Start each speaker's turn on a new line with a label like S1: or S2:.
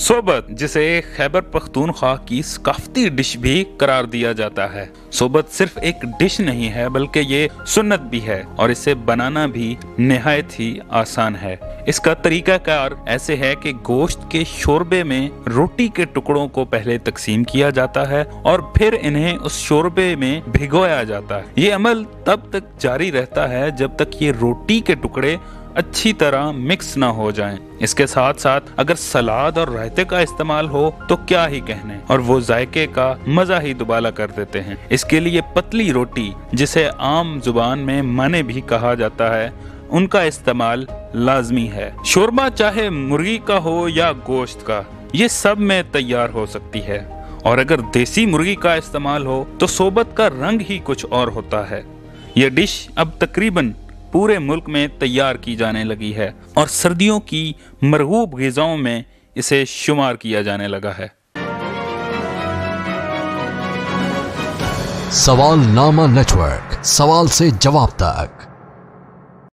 S1: सोबत, जिसे खैबर पख्तूनख्वा की सकाफती डिश भी करार दिया जाता है। सोबत सिर्फ़ एक डिश नहीं है, बल्कि ये सुन्नत भी है, और इसे बनाना भी नहायत ही आसान है। इसका तरीकाकार ऐसे है कि गोश्त के शोरबे में रोटी के टुकड़ों को पहले तकसीम किया जाता है, और फिर इन्हें उस शोरबे में भिगोया जाता है। ये अमल तब तक जारी रहता है जब तक ये रोटी के टुकड़े अच्छी तरह मिक्स ना हो जाएँ। इसके साथ साथ अगर सलाद और रायते का इस्तेमाल हो तो क्या ही कहने। और वो जायके का मज़ा ही दुबाला कर देते हैं। इसके लिए पतली रोटी, जिसे आम ज़ुबान में माने भी कहा जाता है, उनका इस्तेमाल लाजमी है। शोरबा चाहे मुर्गी का हो या गोश्त का, ये सब में तैयार हो सकती है। और अगर देसी मुर्गी का इस्तेमाल हो तो सोबत का रंग ही कुछ और होता है। यह डिश अब तकरीबन पूरे मुल्क में तैयार की जाने लगी है और सर्दियों की मरगूब गजाओं में इसे शुमार किया जाने लगा है।
S2: सवाल नामा नेटवर्क, सवाल से जवाब तक।